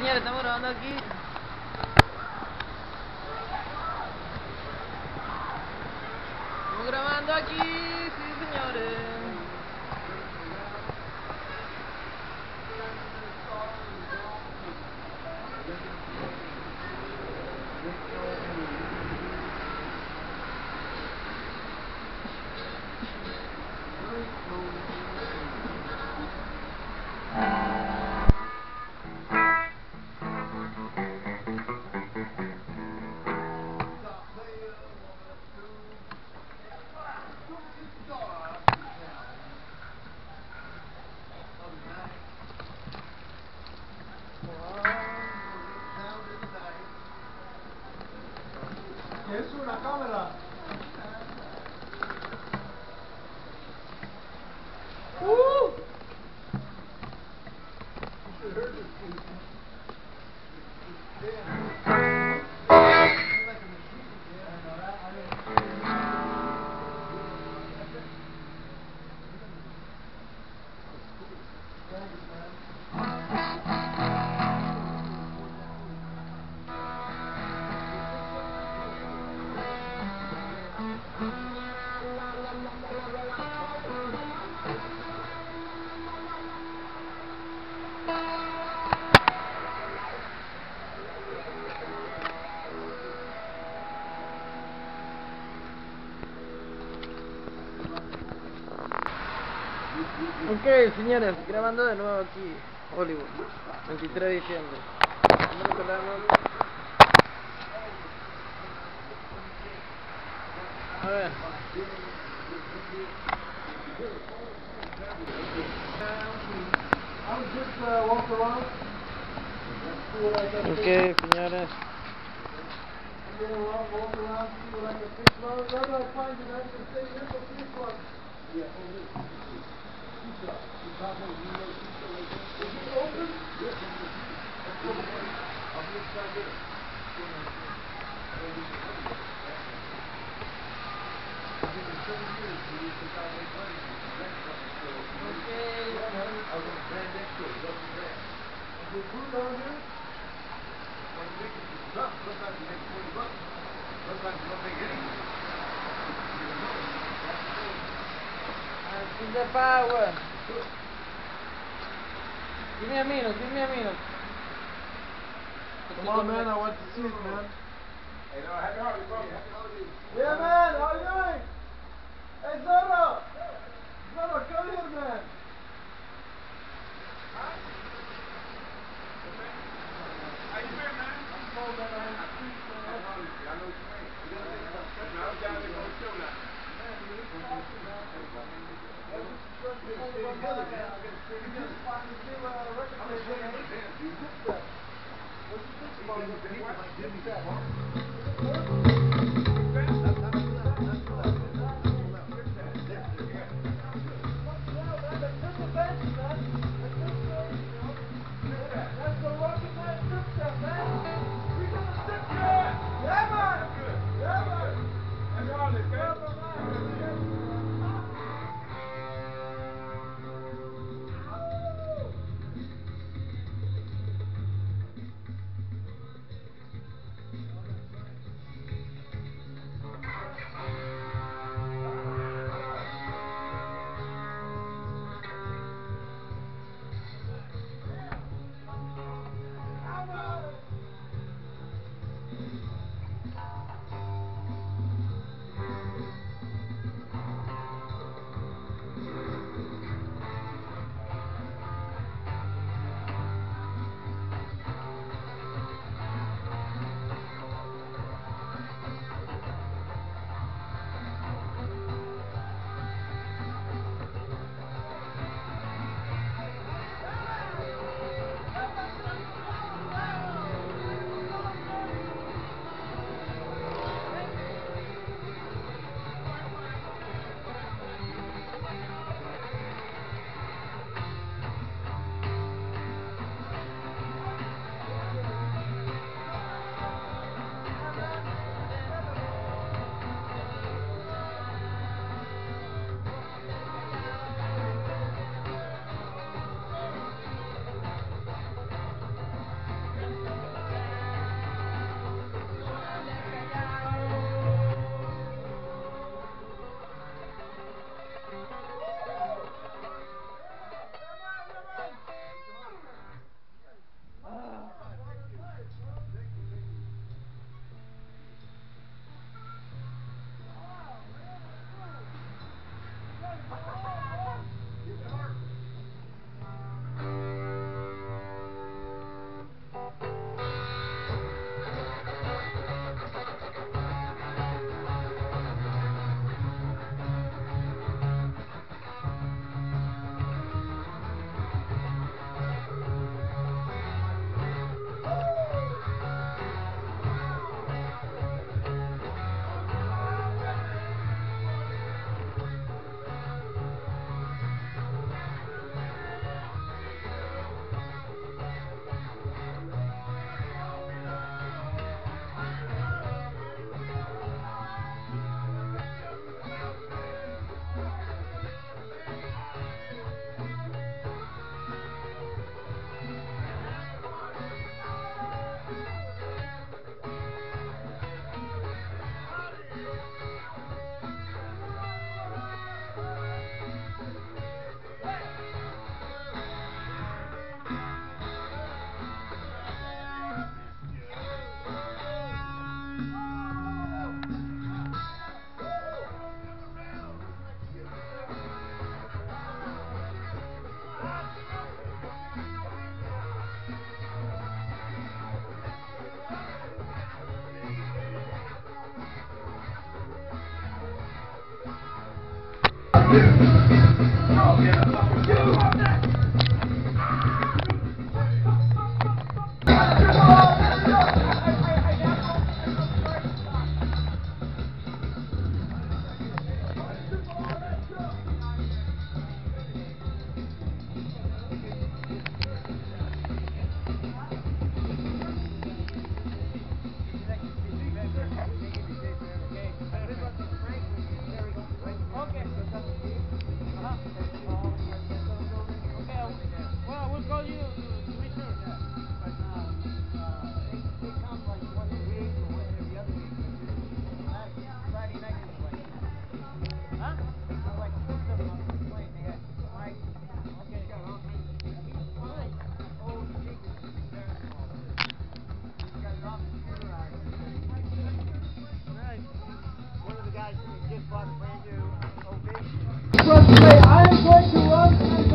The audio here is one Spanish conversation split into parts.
Señores, estamos grabando aquí. Estamos grabando aquí. Jesús, la cámara. Woo! You heard this piece. Thank you. Ok, señores, grabando de nuevo aquí, Hollywood, 23 de diciembre. A ver. Ok, señores. Yeah, Sometimes you. don't make any the power. Give me a minute, give me a minute. Come on, man, I want to see it, man. Hey, no, happy holidays, bro. Yeah, man, how are you doing? Hey, Zorro! Zorro, come here, man. Thank you. oh, yeah. just a brand new Ovation. I am going to run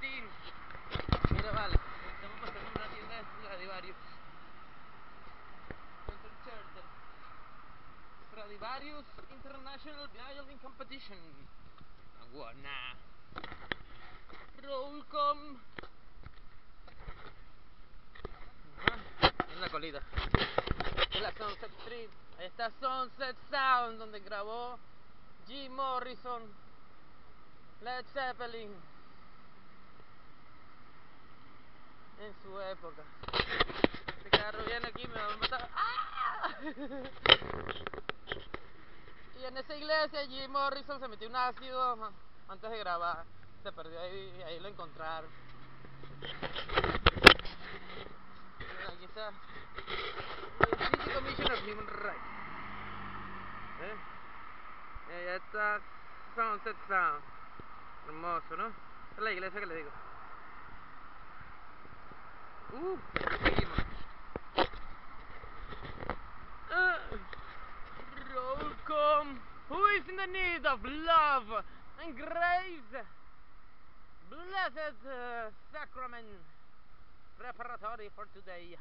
Mira, vale. Estamos pasando una tienda de Stradivarius. Stradivarius International Violin Competition. Aguana. Rollcom. Ajá, en la colita. En la Sunset Street. Ahí está Sunset Sound, donde grabó Jim Morrison, Led Zeppelin. En su época. Este carro viene aquí me va a matar. ¡Ah! Y en esa iglesia Jim Morrison se metió un ácido antes de grabar. Se perdió ahí y ahí lo encontraron. Aquí está. The City Commission of Human Rights. ¿Eh? Y allá está Sunset Sound. Hermoso, ¿no? Esta es la iglesia que le digo. Uh, roll. Who is in the need of love and grace? Blessed uh, sacrament preparatory for today.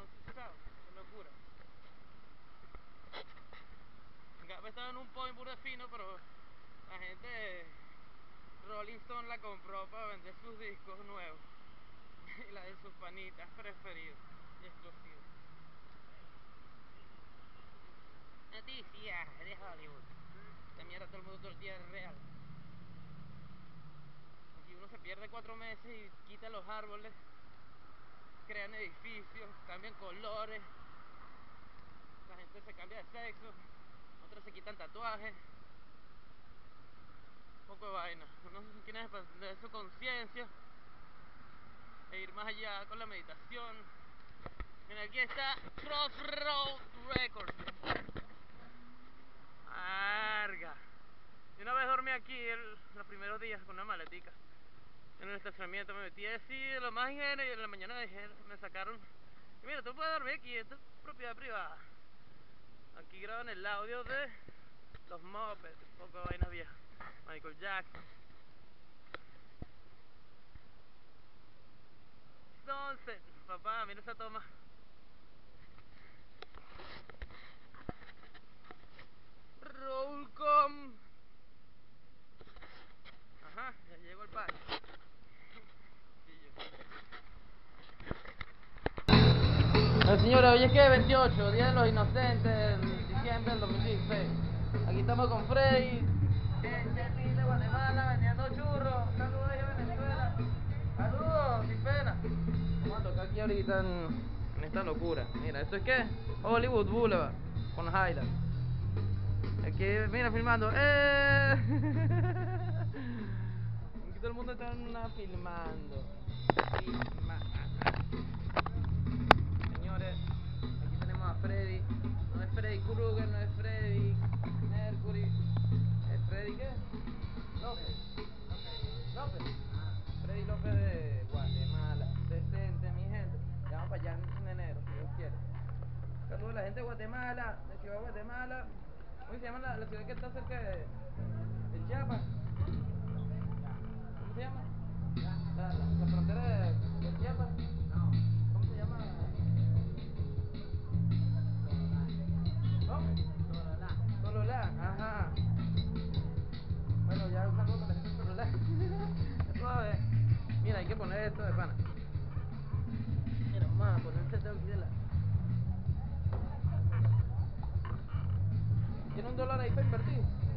De Sunset Sound. Qué locura. Estaba en un point puro fino, pero la gente Rolling Stone la compró para vender sus discos nuevos. y la de sus panitas preferidos y exclusivos. Noticias de Hollywood. Esta mierda todo el mundo todo el día es real. Aquí uno se pierde cuatro meses y quita los árboles, crean edificios, cambian colores, la gente se cambia de sexo, otros se quitan tatuajes, poco de vaina. Uno tiene que expandir su conciencia e ir más allá con la meditación. Mira, aquí está Crossroad Records. Arga. Yo una vez dormí aquí los primeros días con una maletica. En el estacionamiento me metí así de lo más higiene y en la mañana dejé, me sacaron. Y mira, tú puedes dormir aquí, esto es propiedad privada. Aquí graban el audio de los mopeds, poco de vainas viejas. Michael Jackson. Sunset, papá, mira esa toma. Rollcom. Ajá, ya llegó el parque. Bueno, señora, hoy es que 28, Día de los Inocentes, diciembre del 2016. Aquí estamos con Freddy, Chepi de Guatemala, vendiendo churros. Saludos de Venezuela. Saludos, sin pena. Vamos a tocar aquí ahorita en, esta locura. Mira, ¿esto es qué? Hollywood Boulevard, con Highland. Aquí, mira, filmando. ¡Eh! Aquí todo el mundo está filmando. Filma- Señores, aquí tenemos a Freddy. No es Freddy Krueger, no es Freddy Mercury. ¿Es Freddy qué? López. López. Freddy López de Guatemala. Decente, mi gente. Ya vamos para allá en enero, si Dios quiere. Saludos a la gente de Guatemala, de Ciudad Guatemala. ¿Cómo se llama la, ciudad que está cerca de, de Chiapas? ¿Cómo se llama? La, la, la frontera de, de Chiapas. Ajá. Bueno, ya gente de Sololá. Ya suave. Mira, hay que poner esto de pana. Mira, vamos a poner el aquí de la. ¿Tiene un dólar ahí para invertir?